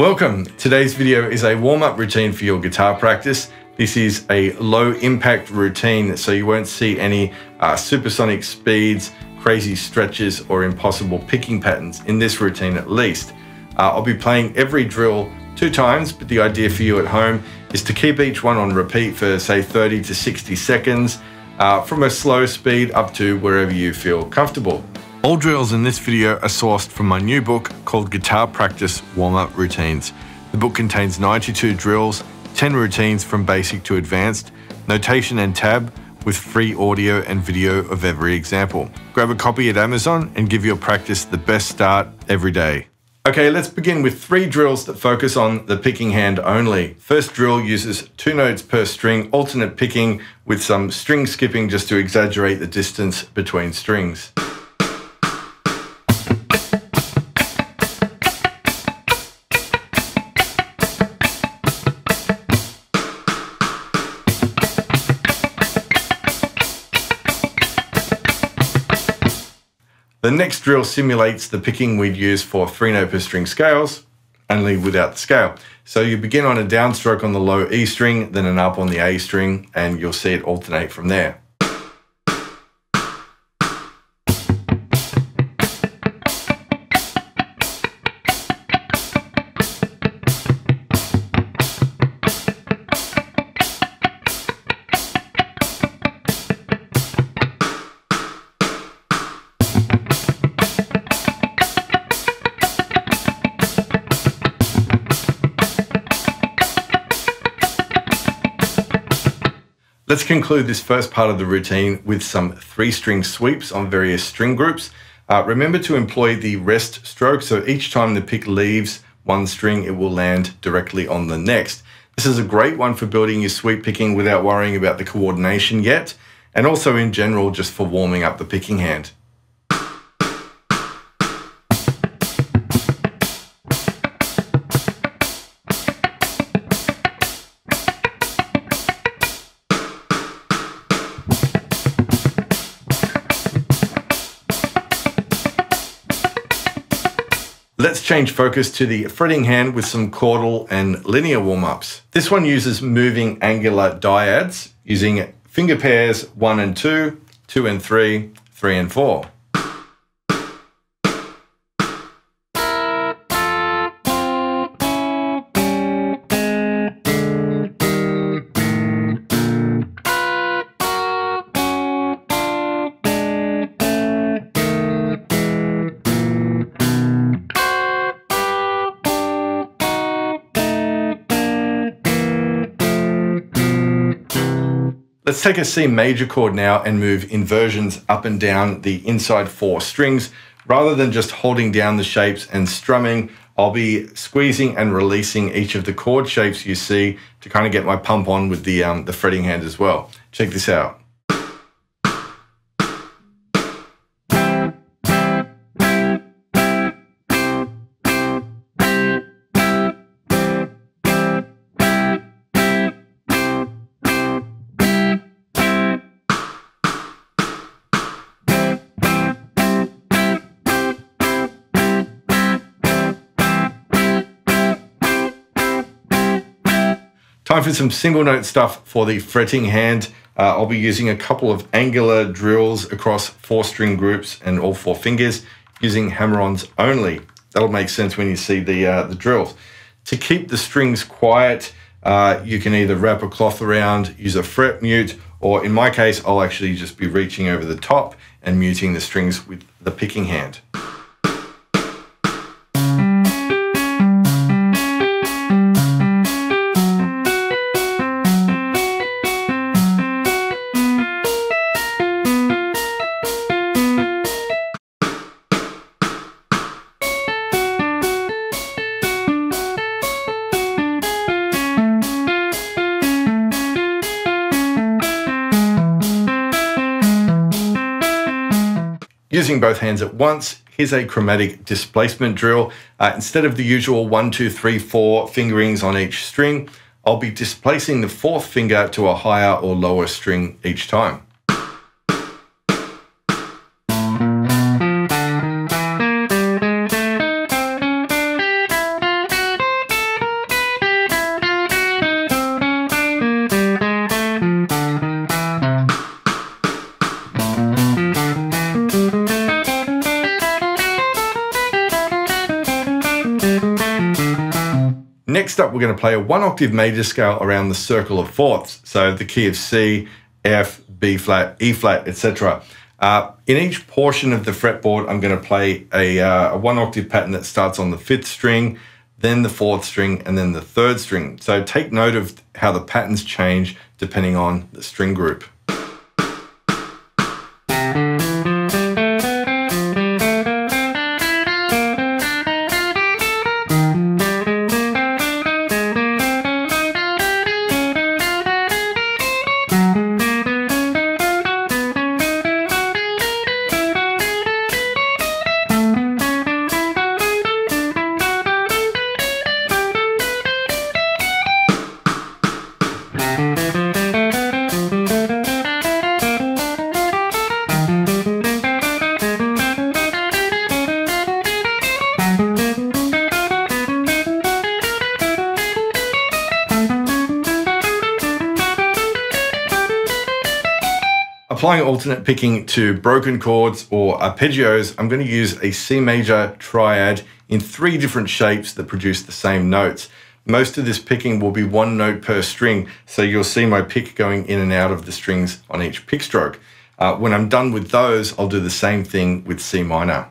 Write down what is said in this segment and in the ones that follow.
Welcome. Today's video is a warm-up routine for your guitar practice. This is a low impact routine, so you won't see any uh, supersonic speeds, crazy stretches, or impossible picking patterns in this routine at least. Uh, I'll be playing every drill two times, but the idea for you at home is to keep each one on repeat for say 30 to 60 seconds, uh, from a slow speed up to wherever you feel comfortable. All drills in this video are sourced from my new book called Guitar Practice Warm-Up Routines. The book contains 92 drills, 10 routines from basic to advanced, notation and tab, with free audio and video of every example. Grab a copy at Amazon and give your practice the best start every day. Okay, let's begin with three drills that focus on the picking hand only. First drill uses two notes per string, alternate picking with some string skipping just to exaggerate the distance between strings. The next drill simulates the picking we'd use for three note per string scales, only without the scale. So you begin on a downstroke on the low E string, then an up on the A string, and you'll see it alternate from there. Let's conclude this first part of the routine with some three string sweeps on various string groups. Uh, remember to employ the rest stroke, so each time the pick leaves one string, it will land directly on the next. This is a great one for building your sweep picking without worrying about the coordination yet, and also in general just for warming up the picking hand. Let's change focus to the fretting hand with some chordal and linear warm-ups. This one uses moving angular dyads using finger pairs 1 and 2, 2 and 3, 3 and 4. Let's take a C major chord now and move inversions up and down the inside four strings. Rather than just holding down the shapes and strumming, I'll be squeezing and releasing each of the chord shapes you see to kind of get my pump on with the, um, the fretting hand as well. Check this out. Time for some single note stuff for the fretting hand. Uh, I'll be using a couple of angular drills across four string groups and all four fingers using hammer-ons only. That'll make sense when you see the, uh, the drills. To keep the strings quiet, uh, you can either wrap a cloth around, use a fret mute, or in my case, I'll actually just be reaching over the top and muting the strings with the picking hand. Using both hands at once, here's a chromatic displacement drill. Uh, instead of the usual one, two, three, four fingerings on each string, I'll be displacing the fourth finger to a higher or lower string each time. Next up, we're going to play a one octave major scale around the circle of fourths. So the key of C, F, B flat, E flat, etc. Uh, in each portion of the fretboard, I'm going to play a, uh, a one octave pattern that starts on the fifth string, then the fourth string, and then the third string. So take note of how the patterns change depending on the string group. Applying alternate picking to broken chords or arpeggios, I'm going to use a C major triad in three different shapes that produce the same notes. Most of this picking will be one note per string, so you'll see my pick going in and out of the strings on each pick stroke. Uh, when I'm done with those, I'll do the same thing with C minor.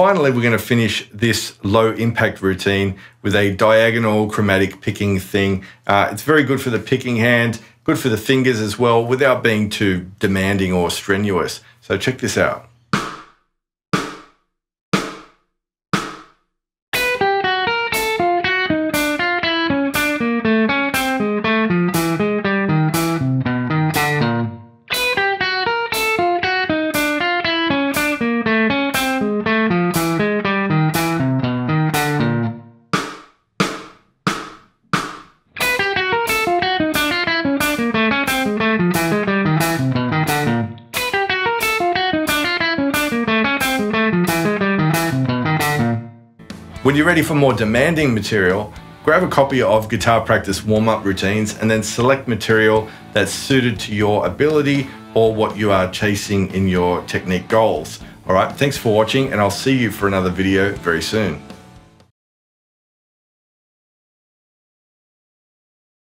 Finally, we're going to finish this low impact routine with a diagonal chromatic picking thing. Uh, it's very good for the picking hand, good for the fingers as well, without being too demanding or strenuous. So check this out. You're ready for more demanding material, grab a copy of Guitar Practice warm-up routines and then select material that's suited to your ability or what you are chasing in your technique goals. All right, thanks for watching and I'll see you for another video very soon.